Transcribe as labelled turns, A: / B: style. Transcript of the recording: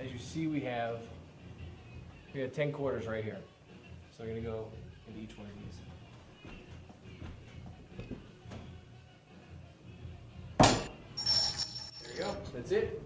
A: As you see, we have we have 10 quarters right here. So we're gonna go into each one of these. There you go. That's it.